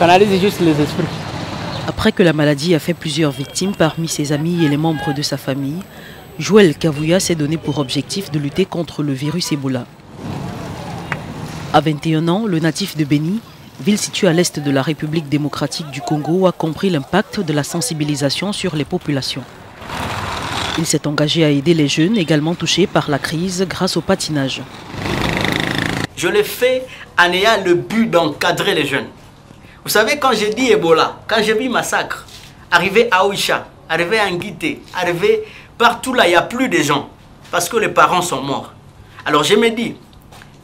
canalise juste les esprits. Après que la maladie a fait plusieurs victimes parmi ses amis et les membres de sa famille, Joël Kavouya s'est donné pour objectif de lutter contre le virus Ebola. À 21 ans, le natif de Beni, ville située à l'est de la République démocratique du Congo, a compris l'impact de la sensibilisation sur les populations. Il s'est engagé à aider les jeunes également touchés par la crise grâce au patinage. Je l'ai fait en ayant le but d'encadrer les jeunes. Vous savez, quand j'ai dit Ebola, quand j'ai vu massacre, arriver à Ouicha, arriver à Nguité, arriver partout là, il n'y a plus de gens. Parce que les parents sont morts. Alors je me dis,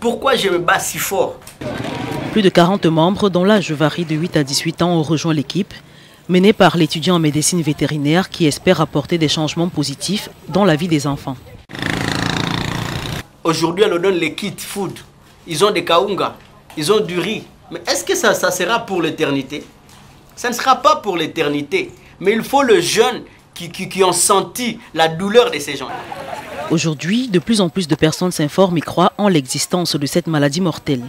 pourquoi je me bats si fort? Plus de 40 membres, dont l'âge varie de 8 à 18 ans, ont rejoint l'équipe, menée par l'étudiant en médecine vétérinaire qui espère apporter des changements positifs dans la vie des enfants. Aujourd'hui, on leur donne les kits food. Ils ont des kaunga, ils ont du riz. Mais est-ce que ça, ça sera pour l'éternité? Ça ne sera pas pour l'éternité. Mais il faut le jeune qui, qui, qui ont senti la douleur de ces gens. Aujourd'hui, de plus en plus de personnes s'informent et croient en l'existence de cette maladie mortelle.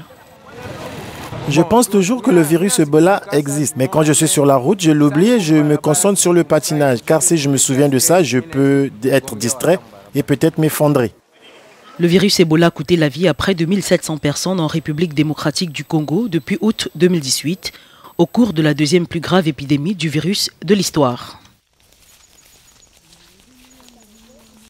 Je pense toujours que le virus Ebola existe, mais quand je suis sur la route, je l'oublie et je me concentre sur le patinage, car si je me souviens de ça, je peux être distrait et peut-être m'effondrer. Le virus Ebola a coûté la vie à près de 1700 personnes en République démocratique du Congo depuis août 2018, au cours de la deuxième plus grave épidémie du virus de l'histoire.